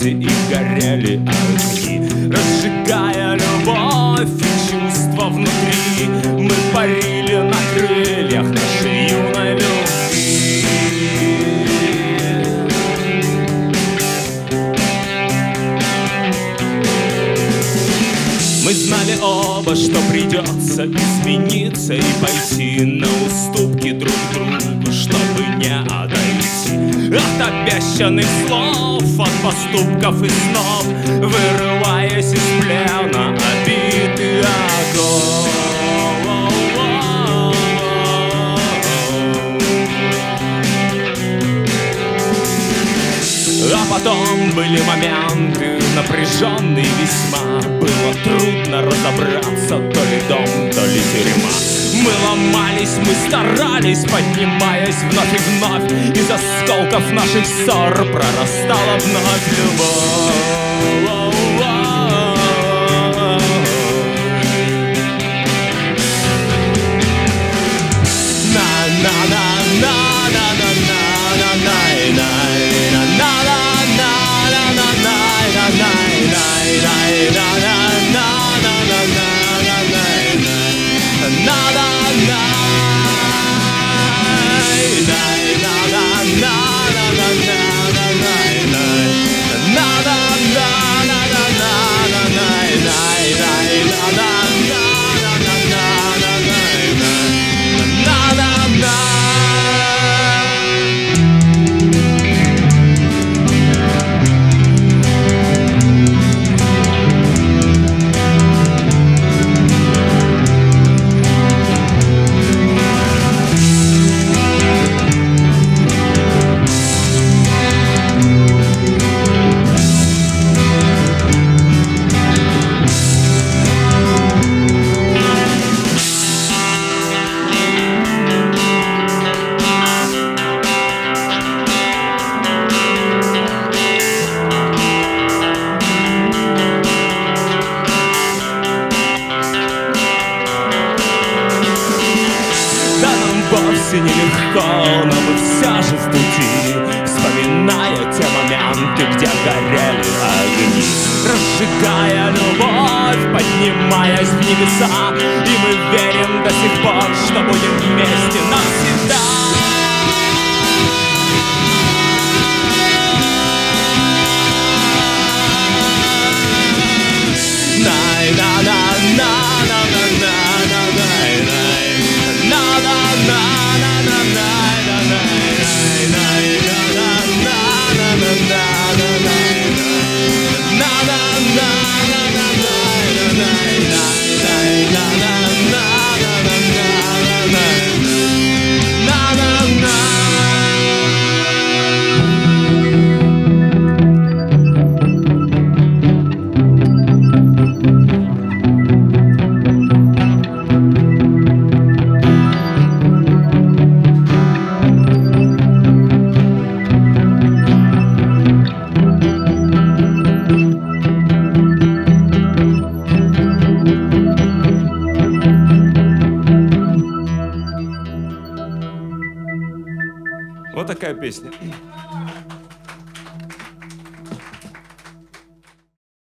мысли и горели огни. Разжигая любовь и чувства внутри Мы парим Мы знали оба, что придется измениться И пойти на уступки друг другу, чтобы не отойти От обещанных слов, от поступков и снов Вырываясь из плена, обиды потом были моменты напряженные весьма. Было трудно разобраться, то ли дом, то ли тюрьма. Мы ломались, мы старались, поднимаясь вновь и вновь. Из осколков наших ссор прорастала вновь любовь. Да вовсе нелегко, но мы все же в пути. Вспоминая те моменты, где горели огни. Разжигая любовь, поднимаясь в небеса. И мы верим до сих пор, что будем вместе Вот такая песня.